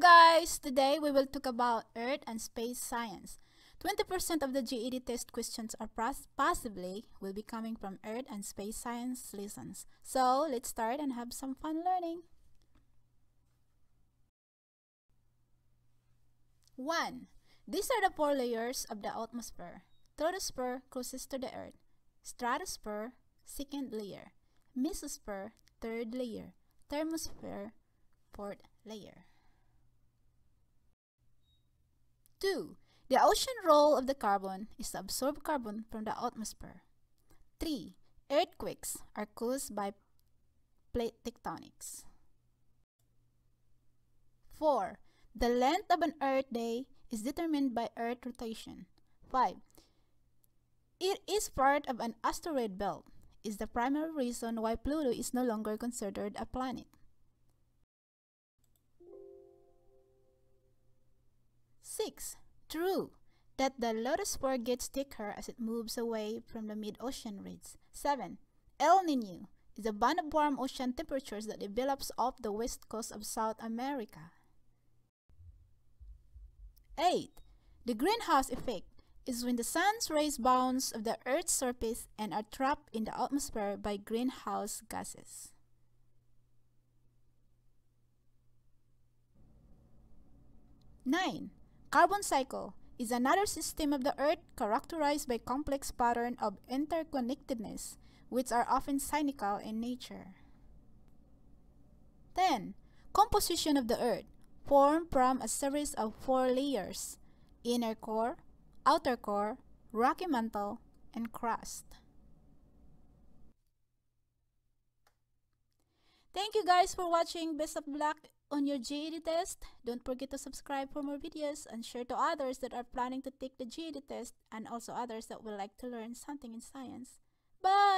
Guys! Today we will talk about Earth and space science. 20% of the GED test questions are possibly will be coming from Earth and space science lessons. So let's start and have some fun learning. 1. These are the four layers of the atmosphere. Troposphere closest to the Earth. Stratosphere, second layer. Mesosphere, third layer. Thermosphere, fourth layer. 2. The ocean role of the carbon is to absorb carbon from the atmosphere. 3. Earthquakes are caused by plate tectonics. 4. The length of an Earth day is determined by Earth rotation. 5. It is part of an asteroid belt is the primary reason why Pluto is no longer considered a planet. 6. True that the lithosphere gets thicker as it moves away from the mid-ocean ridge. 7. El Nino is a band of warm ocean temperatures that develops off the west coast of South America. 8. The greenhouse effect is when the sun's rays bounce off the Earth's surface and are trapped in the atmosphere by greenhouse gases. 9. Carbon cycle is another system of the Earth characterized by complex pattern of interconnectedness, which are often cyclical in nature. 10. Composition of the Earth formed from a series of four layers, inner core, outer core, rocky mantle, and crust. Thank you guys for watching. Best of luck on your GED test. Don't forget to subscribe for more videos and share to others that are planning to take the GED test and also others that would like to learn something in science. Bye!